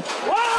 Whoa!